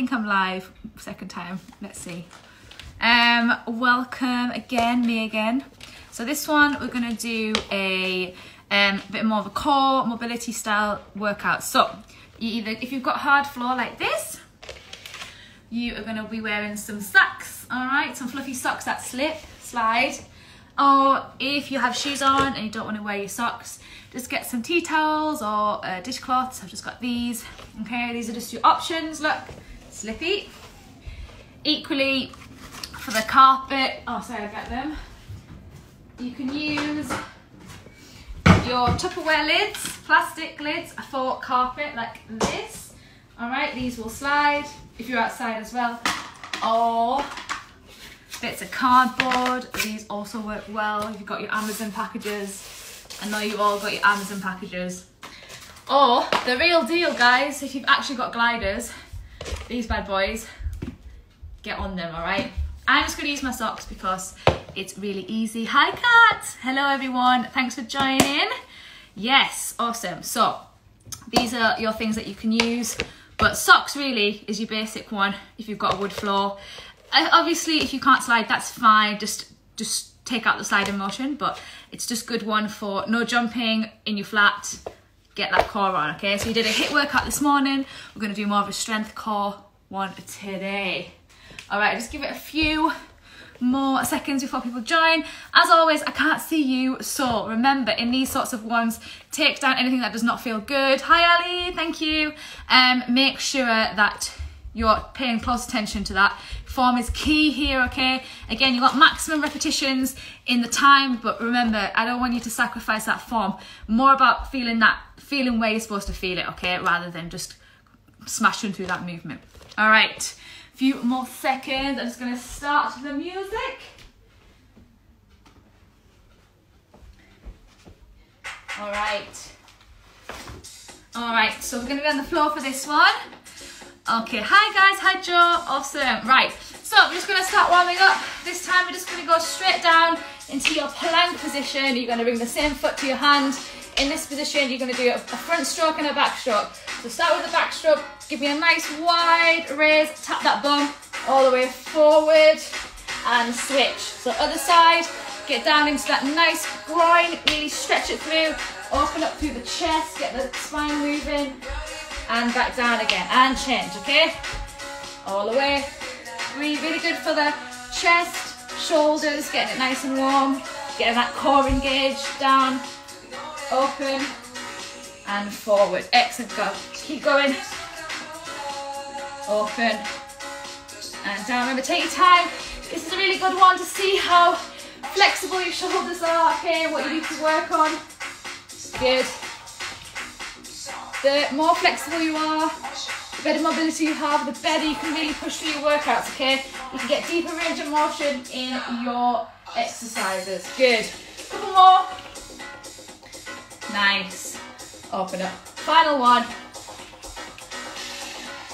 think I'm live. Second time. Let's see. Um, welcome again, me again. So this one we're gonna do a um, bit more of a core mobility style workout. So you either if you've got hard floor like this, you are gonna be wearing some socks. All right, some fluffy socks that slip, slide. Or if you have shoes on and you don't want to wear your socks, just get some tea towels or uh, dishcloths. I've just got these. Okay, these are just your options. Look, slippy. Equally, for the carpet, oh sorry, I got them. You can use your Tupperware lids, plastic lids for carpet like this. All right, these will slide if you're outside as well. Or bits of cardboard. These also work well if you've got your Amazon packages. I know you've all got your Amazon packages. Or the real deal, guys, if you've actually got gliders, these bad boys, get on them, all right? I'm just gonna use my socks because it's really easy. Hi, Kat! Hello, everyone. Thanks for joining. In. Yes, awesome. So, these are your things that you can use, but socks really is your basic one if you've got a wood floor. Uh, obviously, if you can't slide, that's fine. Just, just take out the sliding motion, but it's just good one for no jumping in your flat. Get that core on, okay? So you did a HIIT workout this morning. We're gonna do more of a strength core one today. All right, just give it a few more seconds before people join. As always, I can't see you, so remember in these sorts of ones, take down anything that does not feel good. Hi Ali, thank you. Um, make sure that you're paying close attention to that. Form is key here, okay? Again, you want maximum repetitions in the time, but remember, I don't want you to sacrifice that form. More about feeling that, feeling where you're supposed to feel it, okay? Rather than just smashing through that movement. All right a few more seconds. I'm just to start the music. All right. All right, so we're to be on the floor for this one. Okay, hi guys, hi Joe, awesome. Right, so we're just to start warming up. This time we're just to go straight down into your plank position. You're to bring the same foot to your hand. In this position, you're going to do a front stroke and a back stroke. So start with the back stroke, Give me a nice wide raise, tap that bum all the way forward and switch. So other side, get down into that nice groin, really stretch it through, open up through the chest, get the spine moving, and back down again, and change, okay? All the way. Really, really good for the chest, shoulders, getting it nice and warm, getting that core engaged, down, open, and forward. Excellent, go. Keep going open and down. Remember, take your time. This is a really good one to see how flexible your shoulders are, okay, what you need to work on. Good. The more flexible you are, the better mobility you have, the better you can really push through your workouts, okay? You can get deeper range of motion in your exercises. Good. Couple more. Nice. Open up. Final one.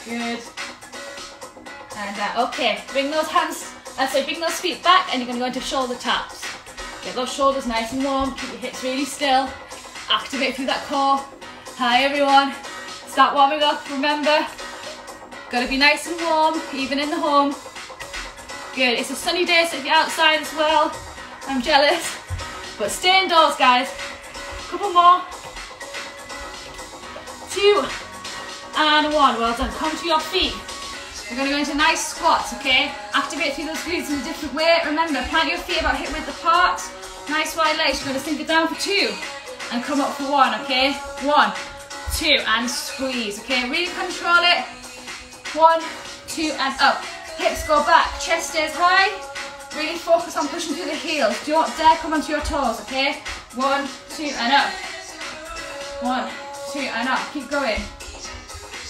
Good. And uh, okay, bring those hands, uh, so bring those feet back and you're gonna go into shoulder taps. Get those shoulders nice and warm, keep your hips really still. Activate through that core. Hi everyone. Start warming up, remember. Gotta be nice and warm, even in the home. Good, it's a sunny day, so if you're outside as well, I'm jealous. But stay indoors, guys. Couple more. Two, and one. Well done. Come to your feet. We're going to go into nice squats, okay? Activate through those glutes in a different way. Remember, plant your feet about hip width apart. Nice wide legs. You're going to sink it down for two and come up for one, okay? One, two, and squeeze, okay? Really control it. One, two, and up. Hips go back, chest stays high. Really focus on pushing through the heels. Do not dare come onto your toes, okay? One, two, and up. One, two, and up. Keep going.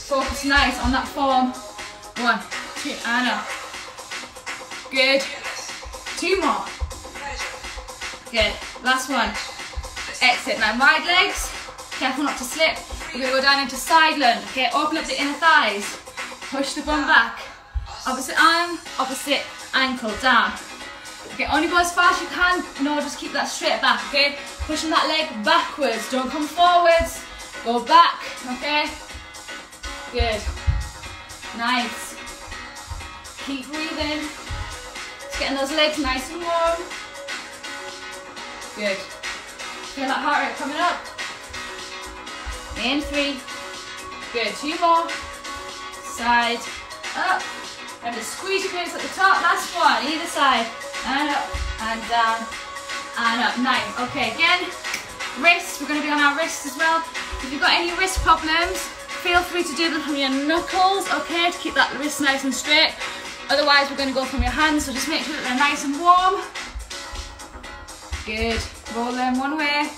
Focus nice on that form. One, two, and up. Good. Two more. Good. Last one. Exit. Now wide legs. Careful not to slip. We're going to go down into side lunge. Okay, open up the inner thighs. Push the bum back. Opposite arm, opposite ankle down. Okay, only go as far as you can. No, just keep that straight back, okay? Pushing that leg backwards. Don't come forwards. Go back, okay? Good. Nice. Keep breathing. Just getting those legs nice and warm. Good. Feel that heart rate coming up. In three. Good. Two more. Side. Up. And just squeeze your glutes at the top. Last one. Either side. And up. And down. And up. Nice. Okay. Again. Wrists. We're going to be on our wrists as well. If you've got any wrist problems, feel free to do them from your knuckles. Okay. To keep that wrist nice and straight. Otherwise, we're going to go from your hands. So just make sure that they're nice and warm. Good. Roll them one way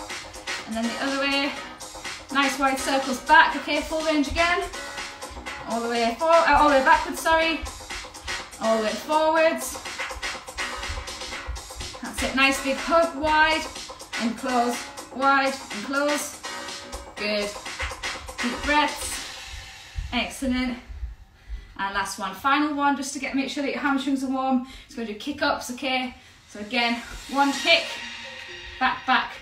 and then the other way. Nice wide circles back. Okay, full range again. All the way forward, uh, all the way backwards, sorry. All the way forwards. That's it. Nice big hug, wide and close, wide and close. Good. Deep breaths. Excellent. And last one, final one, just to get make sure that your hamstrings are warm. Going to do kick ups, okay? So again, one kick, back, back,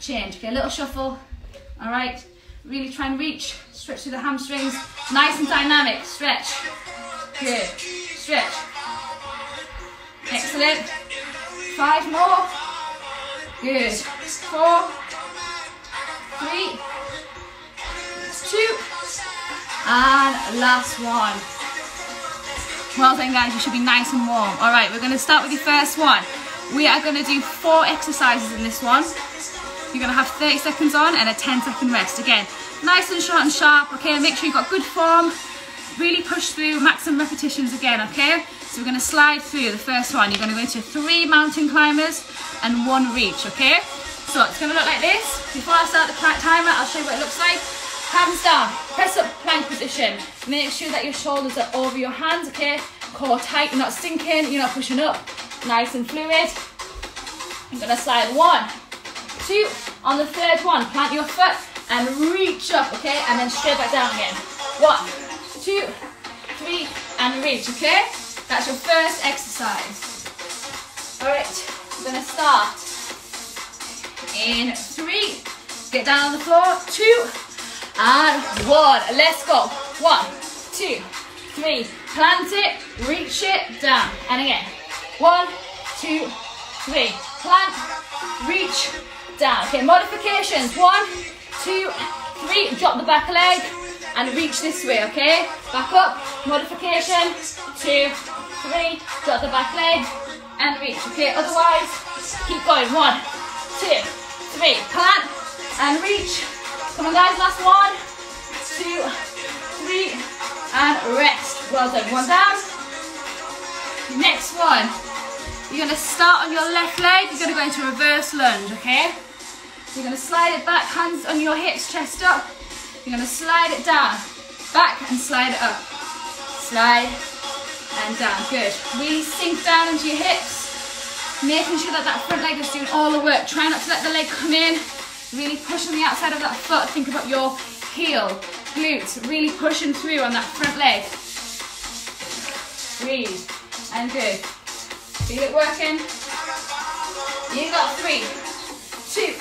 change. Okay, a little shuffle. All right, really try and reach, stretch through the hamstrings. Nice and dynamic, stretch. Good, stretch. Excellent. Five more. Good. Four, three, two, and last one. Well done guys, you should be nice and warm. All right, we're gonna start with your first one. We are gonna do four exercises in this one. You're gonna have 30 seconds on and a 10 second rest. Again, nice and short and sharp, okay? Make sure you've got good form. Really push through, maximum repetitions again, okay? So we're gonna slide through the first one. You're gonna go into three mountain climbers and one reach, okay? So it's gonna look like this. Before I start the timer, I'll show you what it looks like. Hands down, press up plank position. Make sure that your shoulders are over your hands, okay? Core tight, you're not sinking, you're not pushing up. Nice and fluid. I'm gonna slide one, two, on the third one, plant your foot and reach up, okay? And then straight back down again. One, two, three, and reach, okay? That's your first exercise. All right, we're gonna start in three, get down on the floor, two, and one. Let's go. One, two, three, plant it, reach it, down, and again. One, two, three, plant, reach, down. Okay, modifications. One, two, three. Drop the back leg and reach this way, okay? Back up, modification. Two, three. Drop the back leg and reach, okay? Otherwise, keep going. One, two, three. Plant and reach. Come on, guys. Last one, two, three, and rest. Well done. One down. Next one. You're going to start on your left leg. You're going to go into reverse lunge, okay? You're going to slide it back, hands on your hips, chest up. You're to slide it down, back and slide it up. Slide and down, good. Really sink down into your hips, making sure that that front leg is doing all the work. Try not to let the leg come in. Really push on the outside of that foot. Think about your heel, glutes, really pushing through on that front leg. Breathe and good. Feel it working? You got three, two,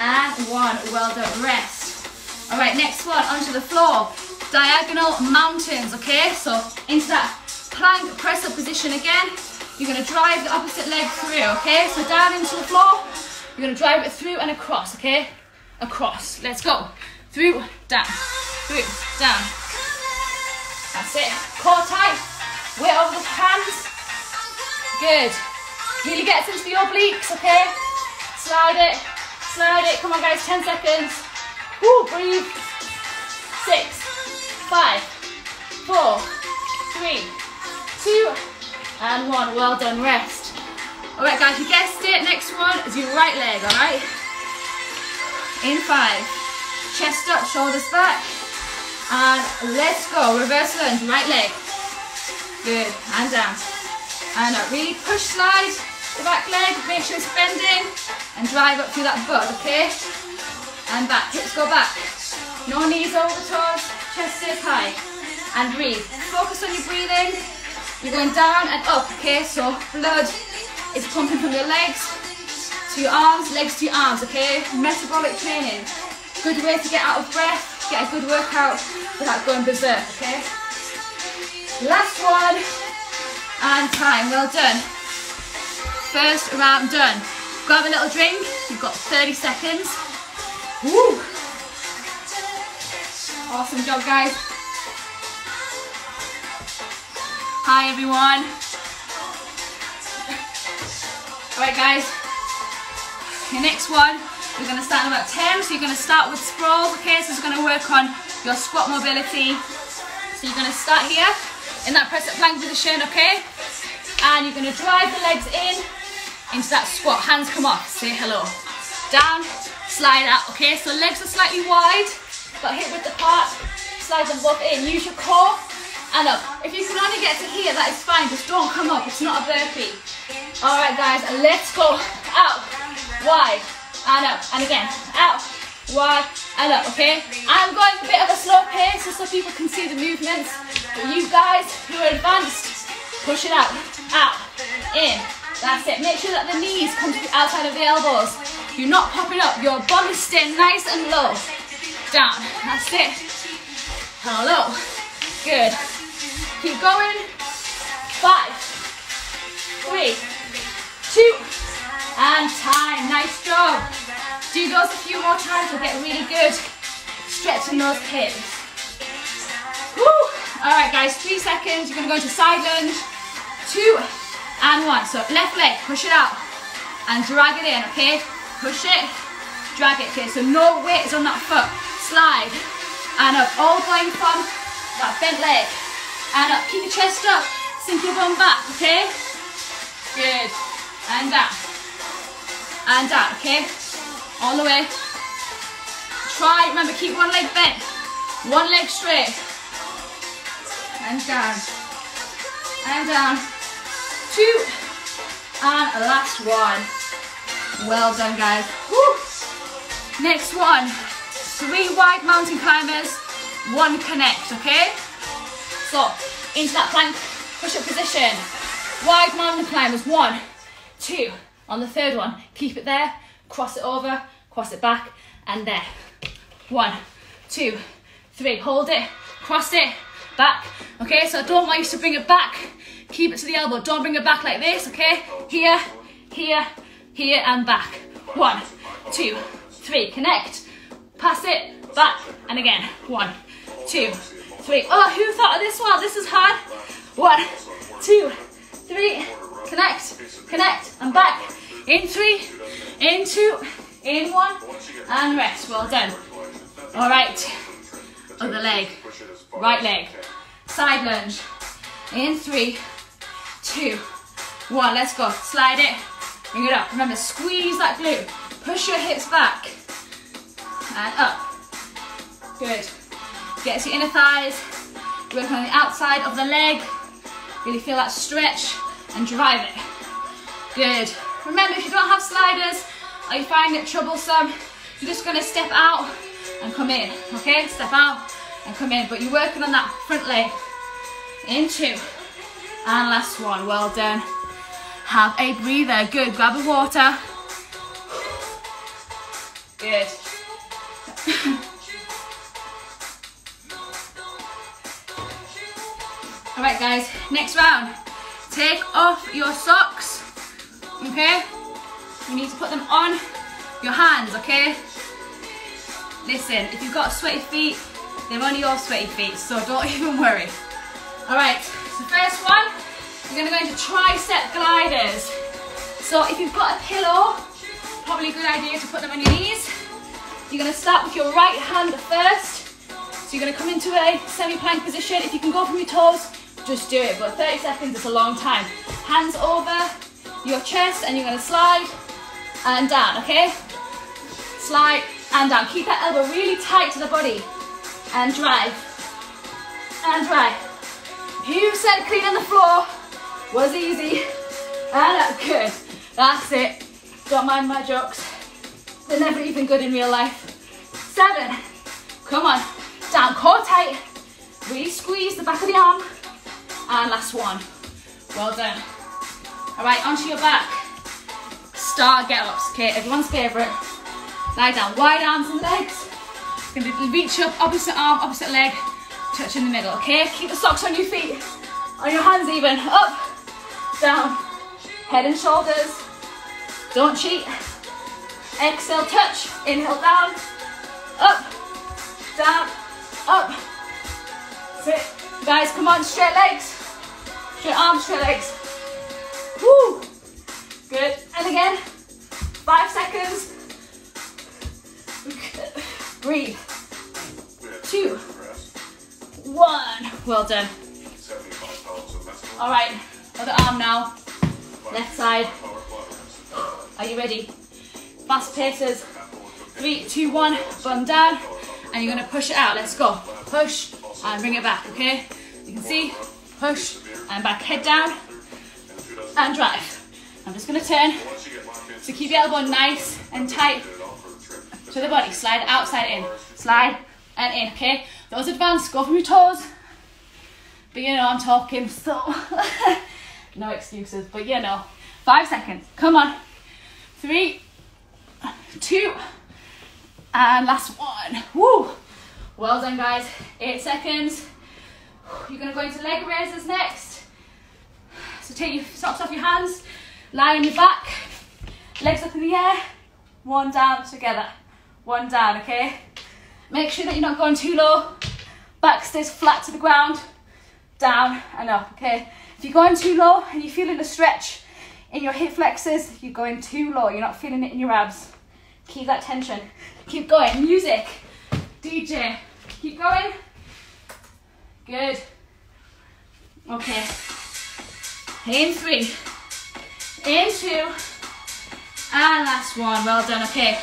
and one. Well done, rest. All right, next one, onto the floor. Diagonal mountains, okay? So into that plank press up position again. You're gonna drive the opposite leg through, okay? So down into the floor. You're gonna drive it through and across, okay? Across, let's go. Through, down, through, down. That's it, core tight, weight over the hands. Good. Really gets into the obliques, okay? Slide it, slide it. Come on, guys, 10 seconds. Woo, breathe. Six, five, four, three, two, and one. Well done, rest. All right, guys, you guessed it. Next one is your right leg, all right? In five. Chest up, shoulders back. And let's go. Reverse lunge, right leg. Good, and down. And up. Really push, slide the back leg. Make sure it's bending. And drive up through that butt, okay? And back. Hips go back. No knees over toes. Chest stays high. And breathe. Focus on your breathing. You're going down and up, okay? So blood is pumping from your legs to your arms, legs to your arms, okay? Metabolic training. Good way to get out of breath, get a good workout without going berserk, okay? Last one. And time, well done. First round done. Grab a little drink, you've got 30 seconds. Woo! Awesome job, guys. Hi, everyone. All right, guys. Your next one, we're gonna start in about 10. So you're gonna start with sprawls, okay? So it's gonna work on your squat mobility. So you're gonna start here in that press up plank position, okay? And you're gonna drive the legs in into that squat. Hands come off, say hello. Down, slide out, okay? So legs are slightly wide, but hip width apart, slide them both in. Use your core and up. If you can only get to here, that is fine, just don't come up, it's not a burpee. All right, guys, let's go. Out, wide, and up, and again, out, wide, and up, okay? I'm going a bit of a slow pace just so people can see the movements, but you guys who are advanced, push it out, out, in, that's it. Make sure that the knees come to the outside of the elbows. You're not popping up, your body's staying nice and low. Down, that's it. Hello, good. Keep going. Five, three, two, and time. Nice job. Do those a few more times, we'll get really good. Stretching those hips. Woo. All right, guys, three seconds. You're gonna go into side lunge. Two and one. So left leg, push it out and drag it in, okay? Push it, drag it, okay? So no weight is on that foot. Slide and up, all going from that bent leg and up. Keep your chest up, sink your bum back, okay? Good. And down. And down, okay? All the way. Try, remember, keep one leg bent. One leg straight. And down. And down. Two. And last one. Well done, guys. Woo. Next one. Three wide mountain climbers, one connect, okay? Into that plank push-up position. Wide mountain climbers, one, two. On the third one, keep it there, cross it over, cross it back, and there. One, two, three. Hold it, cross it, back. Okay, so I don't want you to bring it back. Keep it to the elbow. Don't bring it back like this, okay? Here, here, here, and back. One, two, three. Connect. Pass it, back, and again. One, two, three. Oh, who thought of this one? This is hard. One, two, three. Connect, connect, and back. In three, in two, in one, and rest. Well done. All right. Other leg, right leg. Side lunge. In three, two, one. Let's go. Slide it. Bring it up. Remember, squeeze that glute. Push your hips back. And up. Good. Get to your inner thighs. Work on the outside of the leg. Really feel that stretch and drive it. Good. Remember, if you don't have sliders or you find it troublesome, you're just gonna step out and come in, okay? Step out and come in, but you're working on that front leg. In two. And last one, well done. Have a breather, good. Grab a water. Good. All right, guys, next round. Take off your socks, okay? You need to put them on your hands, okay? Listen, if you've got sweaty feet, they're only your sweaty feet, so don't even worry. All right, so first one, you're gonna go into tricep gliders. So if you've got a pillow, probably a good idea to put them on your knees. You're gonna start with your right hand first. So you're gonna come into a semi-plank position. If you can go from your toes, just do it. But 30 seconds is a long time. Hands over your chest and you're gonna slide and down, okay? Slide and down. Keep that elbow really tight to the body. And drive. And drive. You said clean on the floor was easy. And up, good. That's it. Don't mind my jokes. They're never even good in real life. Seven. Come on. Down, core tight. Really squeeze the back of the arm. And last one. Well done. All right, onto your back. Star get-ups, okay, everyone's favorite. Lie down, wide arms and legs. Gonna reach up, opposite arm, opposite leg, touch in the middle, okay? Keep the socks on your feet, on your hands even. Up, down, head and shoulders. Don't cheat. Exhale, touch, inhale down, up, down, up. Sit. Guys, come on, straight legs. Straight arms, straight legs. Woo. Good. And again. Five seconds. Breathe. Two. One. Well done. All right. Other arm now. Left side. Are you ready? Fast paces. Three, two, one. Bum down. And you're going to push it out. Let's go. Push and bring it back, okay? You can see. Push and back. Head down and drive. I'm just to turn. So keep your elbow nice and tight to the body. Slide outside in. Slide and in, okay? Those advanced, go from your toes. But you know, I'm talking, so no excuses, but you know. Five seconds. Come on. Three, two, and last one. Woo! Well done, guys. Eight seconds. You're gonna go into leg raises next. So take your socks off your hands, lie on your back, legs up in the air, one down together, one down, okay? Make sure that you're not going too low, back stays flat to the ground, down and up, okay? If you're going too low and you're feeling a stretch in your hip flexors, you're going too low, you're not feeling it in your abs. Keep that tension. Keep going. Music. DJ. Keep going. Good. Okay. In three. In two. And last one. Well done. Okay.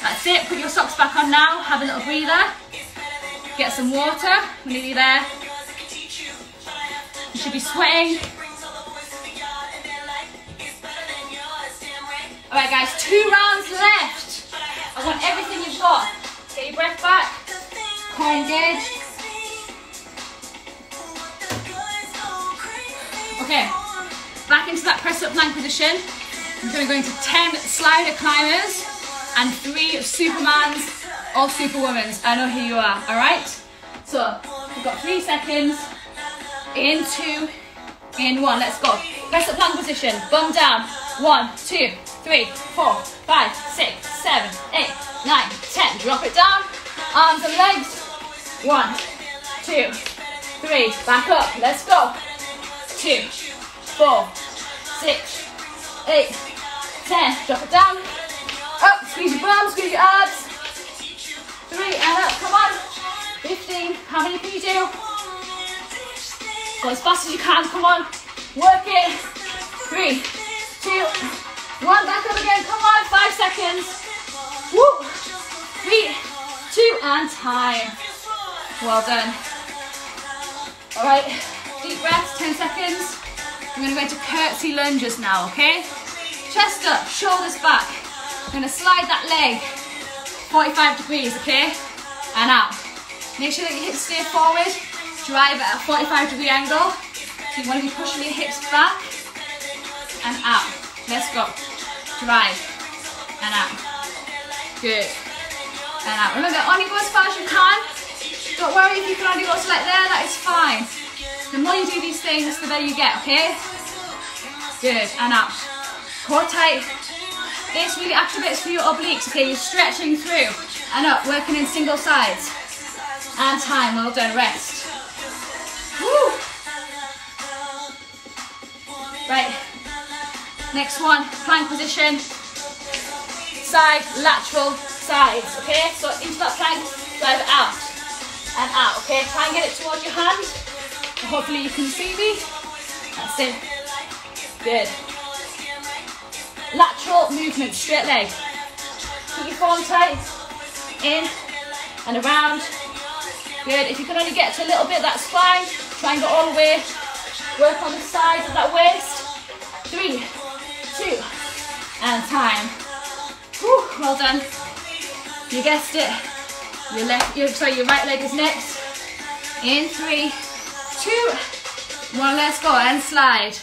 That's it. Put your socks back on now. Have a little breather. Get some water. We're nearly there. You should be sweating. Alright guys, two rounds left. I want everything you've got. Okay, back into that press up plank position. I'm going to go into 10 slider climbers and three supermans or superwomans. I know who you are, alright? So, we've got three seconds. In two, in one. Let's go. Press up plank position. Bum down. One, two, three, four, five, six, seven, eight, nine, ten. Drop it down. Arms and legs. One, two, three. Back up. Let's go. Two, four, six, eight, ten. Drop it down. Up. Squeeze your bum. Squeeze your abs. Three and up. Come on. Fifteen. How many can you do? Go as fast as you can. Come on. Work it. Three, two, one. Back up again. Come on. Five seconds. Woo. Three, two, and time. Well done. All right. Deep breaths. Ten seconds. I'm to go into curtsy lunges now. Okay. Chest up. Shoulders back. I'm to slide that leg 45 degrees. Okay. And out. Make sure that your hips stay forward drive at a 45 degree angle. So you want to be pushing your hips back and out. Let's go. Drive and out. Good. And out. Remember, only go as far as you can. Don't worry if you can only go to like there, that is fine. The more you do these things, the better you get, okay? Good. And up. Core tight. This really activates for your obliques, okay? You're stretching through and up, working in single sides. And time, well done, rest. Woo. Right. Next one, plank position. Side, lateral, sides. Okay, so into that plank, drive out and out. Okay, try and get it towards your hand. Hopefully you can see me. That's it. Good. Lateral movement, straight leg. Keep your form tight. In and around. Good. If you can only get to a little bit, that's fine. Try and go all the way. Work on the sides of that waist. Three, two, and time. Whew, well done. You guessed it. Your left, your, sorry, your right leg is next. In three, two, one. Let's go and slide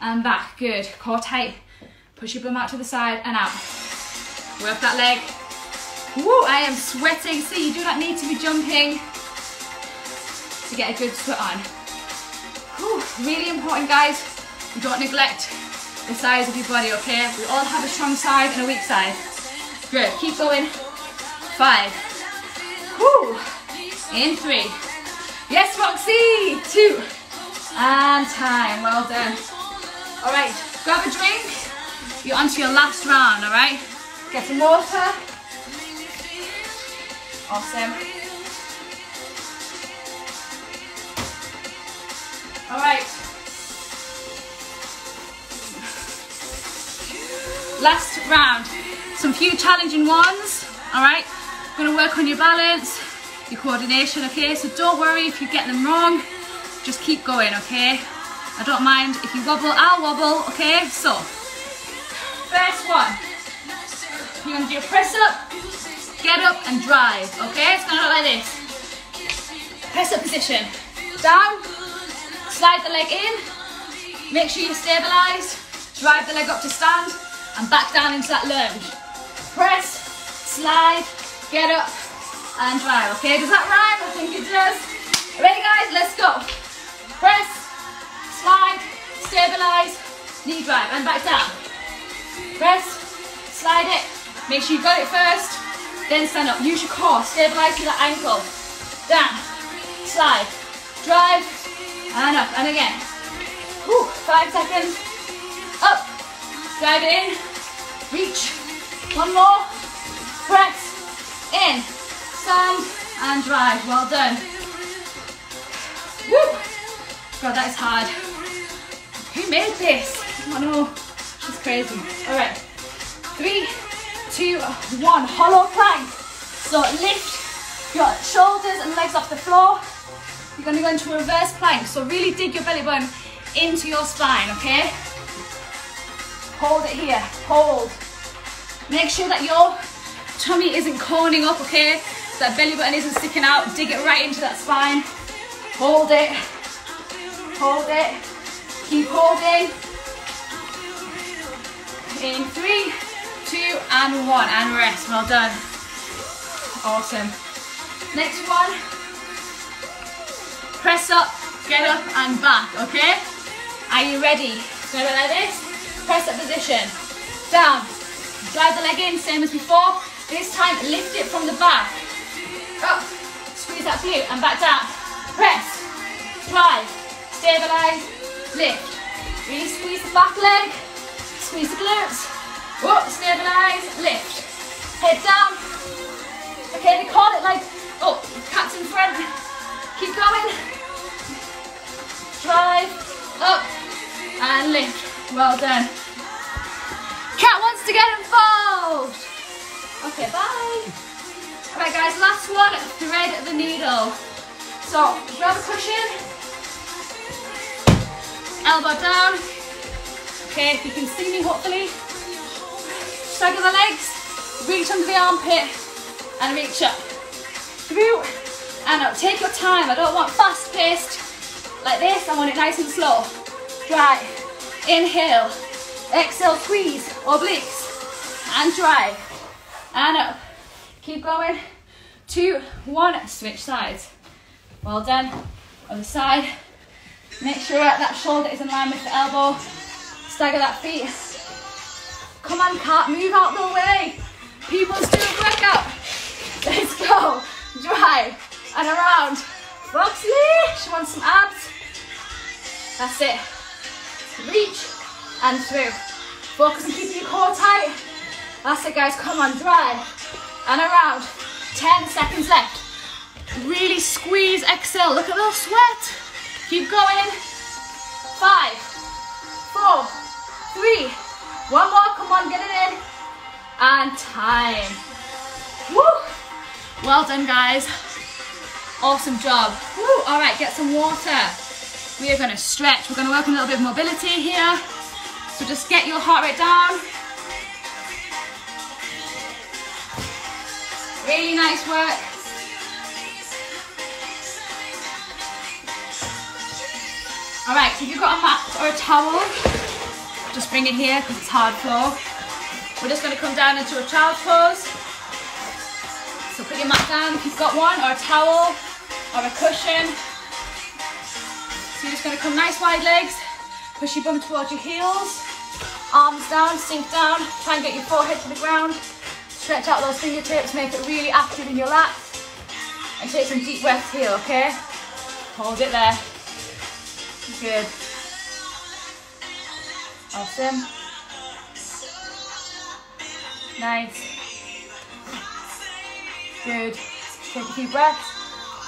and back. Good. Core tight. Push your bum out to the side and out. Work that leg. Woo, I am sweating. See, you do not need to be jumping to get a good sweat on. Whew, really important, guys. don't neglect the size of your body, okay? We all have a strong side and a weak side. Good, keep going. Five. In three. Yes, Roxy. Two. And time, well done. All right, grab a drink. You're onto your last round, all right? Get some water. Awesome. All right. Last round. Some few challenging ones, all right? Gonna work on your balance, your coordination, okay? So don't worry if you get them wrong. Just keep going, okay? I don't mind if you wobble, I'll wobble, okay? So, first one. You're gonna do a press up, get up and drive, okay? It's gonna look like this. Press up position. Down, slide the leg in, make sure you're stabilized, drive the leg up to stand, and back down into that lunge. Press, slide, get up, and drive, okay? Does that rhyme? I think it does. Ready guys, let's go. Press, slide, stabilize, knee drive, and back down. Press, slide it, make sure you got it first, then stand up. Use your core, stabilize to the ankle. Down, slide, drive, and up, and again. Ooh, five seconds. Up, drive it in, reach. One more, press, in, stand, and drive. Well done. Woo! God, that is hard. Who made this? I know, she's crazy. All right, three, two, one. Hollow plank. So lift your shoulders and legs off the floor. You're gonna go into a reverse plank. So really dig your belly button into your spine, okay? Hold it here, hold. Make sure that your tummy isn't coning up, okay? So That belly button isn't sticking out. Dig it right into that spine. Hold it, hold it. Keep holding. In three, two, and one, and rest. Well done. Awesome. Next one. Press up, get up, and back, okay? Are you ready? So like this. Press up position. Down. Drive the leg in, same as before. This time, lift it from the back. Up. Squeeze that glute, and back down. Press. Slide. Stabilize. Lift. Really squeeze the back leg. Squeeze the glutes. Whoop, stabilize, lift. Head down. Okay, they call it like, oh, cats in front. Keep going. Drive, up, and lift. Well done. Cat wants to get involved. Okay, bye. All right, guys, last one, thread the needle. So, grab a cushion, elbow down. Okay, if you can see me, hopefully. Stagger the legs, reach under the armpit, and reach up. Through and up. Take your time. I don't want fast paced like this. I want it nice and slow. Drive. Inhale. Exhale, squeeze. Obliques. And drive. And up. Keep going. Two, one. Switch sides. Well done. Other side. Make sure that shoulder is in line with the elbow. Stagger that feet. Come on, cat, move out the way. People's doing workout. Let's go. Drive and around. Roxy, she wants some abs. That's it. Reach and through. Focus on keeping your core tight. That's it, guys. Come on, drive and around. 10 seconds left. Really squeeze, exhale. Look at the sweat. Keep going. Five, four, three, one more, come on, get it in. And time. Woo! Well done, guys. Awesome job. Woo! All right, get some water. We are gonna stretch. We're gonna work on a little bit of mobility here. So just get your heart rate down. Really nice work. All right, so if you've got a mat or a towel, just bring it here because it's hard floor. We're just going to come down into a child's pose. So put your mat down if you've got one, or a towel, or a cushion. So you're just going to come nice wide legs, Push your bum towards your heels. Arms down, sink down. Try and get your forehead to the ground. Stretch out those fingertips, make it really active in your lats. And take some deep breaths here, okay? Hold it there. Good. Awesome. Nice. Good. Take a few breaths.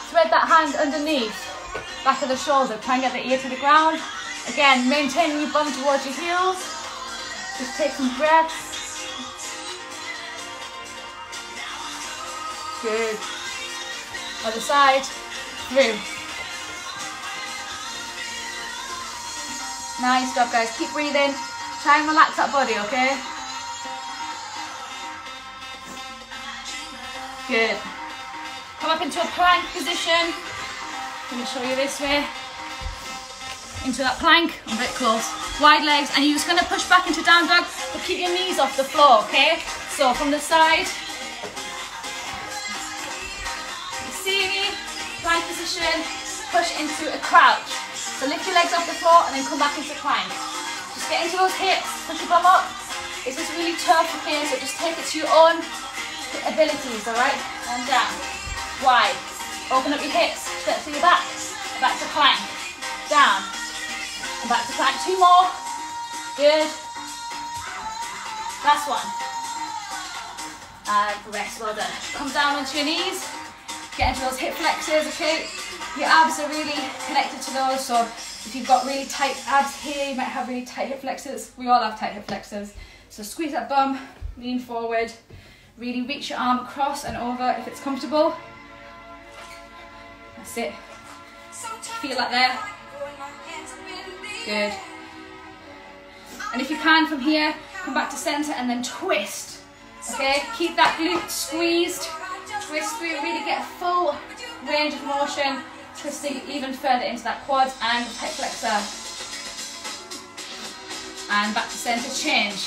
Thread that hand underneath, back of the shoulder. Try and get the ear to the ground. Again, maintaining your bum towards your heels. Just take some breaths. Good. Other side. Through. Nice job, guys. Keep breathing. Try and relax that body, okay? Good. Come up into a plank position. Going to show you this way. Into that plank. A bit close. Wide legs. And you're just going to push back into down dog, but keep your knees off the floor, okay? So from the side. Position. Push into a crouch. So lift your legs off the floor and then come back into plank. Just get into those hips, push your bum up. It's just really tough, okay, so just take it to your own abilities, all right? And down, wide. Open up your hips, stretch to your back, back to plank, down, and back to plank. Two more, good. Last one. And rest, well done. Come down onto your knees, get into those hip flexors, okay? Your abs are really connected to those, so if you've got really tight abs here, you might have really tight hip flexors. We all have tight hip flexors. So squeeze that bum, lean forward, really reach your arm across and over if it's comfortable. That's it. Feel that there. Good. And if you can from here, come back to center and then twist. Okay, keep that glute squeezed. Twist through, really get a full range of motion twisting even further into that quad and hip flexor. And back to center, change.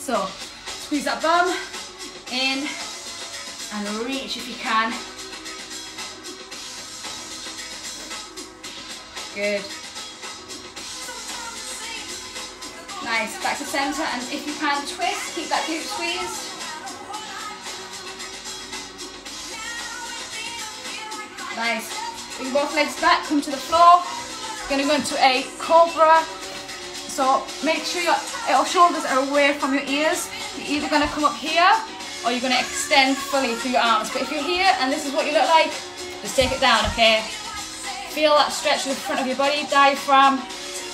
So, squeeze that bum in and reach if you can. Good. Nice, back to center and if you can twist, keep that glute squeezed. Nice. Bring both legs back, come to the floor. Gonna go into a cobra. So make sure your, your shoulders are away from your ears. You're either gonna come up here or you're gonna extend fully through your arms. But if you're here and this is what you look like, just take it down, okay? Feel that stretch to the front of your body, diaphragm,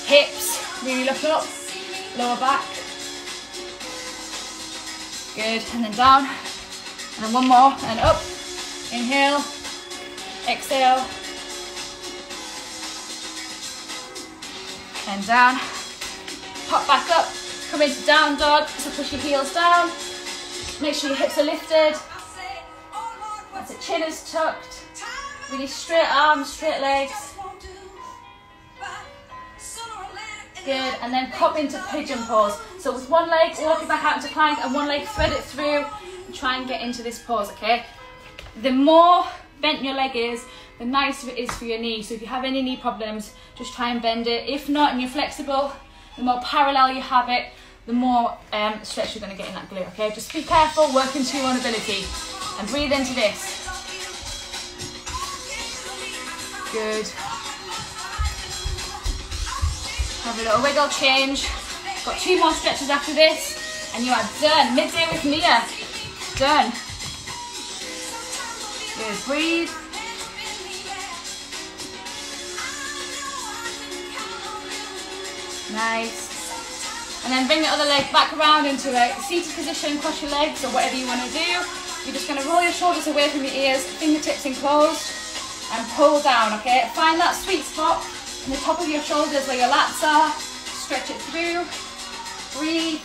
hips, really look up, lower back. Good, and then down, and then one more, and up. Inhale, exhale, and down. Pop back up, come into down dog, so push your heels down. Make sure your hips are lifted. It, chin is tucked. Really straight arms, straight legs. Good, and then pop into pigeon pose. So with one leg, walk it back out into plank, and one leg, thread it through, and try and get into this pose, okay? The more bent your leg is, the nicer it is for your knee. So if you have any knee problems, just try and bend it. If not, and you're flexible, the more parallel you have it, the more um, stretch you're going to get in that glute, okay? Just be careful, work into your own ability. And breathe into this. Good. Have a little wiggle change. Got two more stretches after this, and you are done. Midday with Mia. Done. Good, breathe. Nice. And then bring the other leg back around into a seated position, cross your legs or whatever you want to do. You're just going to roll your shoulders away from your ears, fingertips enclosed, and pull down, okay? Find that sweet spot in the top of your shoulders where your lats are. Stretch it through. Breathe.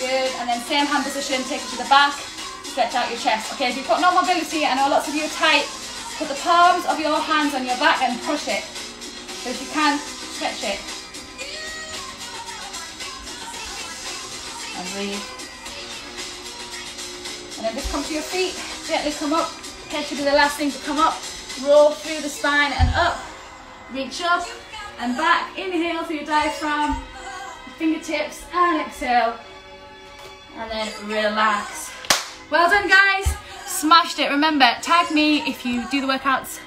Good, and then same hand position, take it to the back, stretch out your chest. Okay, if you've got no mobility, I know lots of you are tight, put the palms of your hands on your back and push it. So if you can, stretch it. And breathe. And then just come to your feet, gently come up. Head should be the last thing to come up. roll through the spine and up. Reach up and back. Inhale through your diaphragm, fingertips, and exhale. And then relax. Well done, guys. Smashed it. Remember, tag me if you do the workouts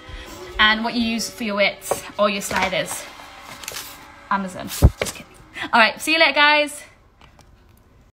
and what you use for your weights or your sliders. Amazon. Just kidding. All right, see you later, guys.